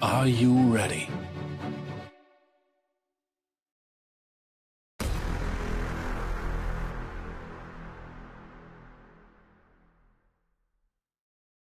Are you ready?